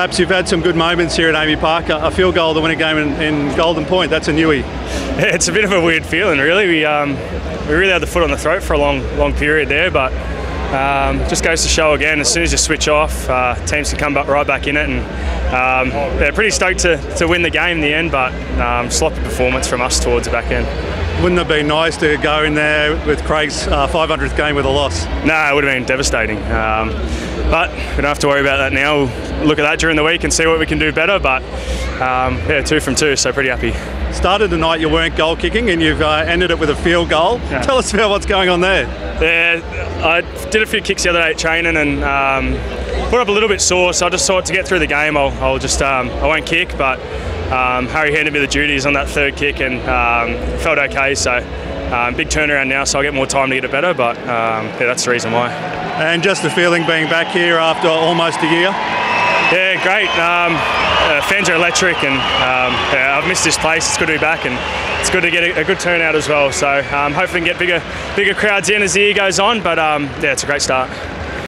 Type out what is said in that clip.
Perhaps you've had some good moments here at AAMI Park. A field goal to win a game in, in Golden Point, that's a newie. It's a bit of a weird feeling, really. We, um, we really had the foot on the throat for a long, long period there, but um, just goes to show again, as soon as you switch off, uh, teams can come back, right back in it. And um, they're pretty stoked to, to win the game in the end, but um, sloppy performance from us towards the back end. Wouldn't it be nice to go in there with Craig's uh, 500th game with a loss? No, it would have been devastating. Um, but we don't have to worry about that now. We'll look at that during the week and see what we can do better. But um, yeah, two from two, so pretty happy. Started the night you weren't goal kicking and you've uh, ended it with a field goal. Yeah. Tell us about what's going on there. Yeah, I did a few kicks the other day at training and um, put up a little bit sore, so I just thought to get through the game, I'll, I'll just um, I won't kick, but um, Harry handed me the duties on that third kick and um, felt okay. So um, big turnaround now, so I'll get more time to get it better. But um, yeah, that's the reason why. And just the feeling being back here after almost a year. Yeah, great. Um, uh, fans are electric, and um, yeah, I've missed this place. It's good to be back, and it's good to get a, a good turnout as well. So hopefully, we can get bigger, bigger crowds in as the year goes on. But yeah, it's a great start.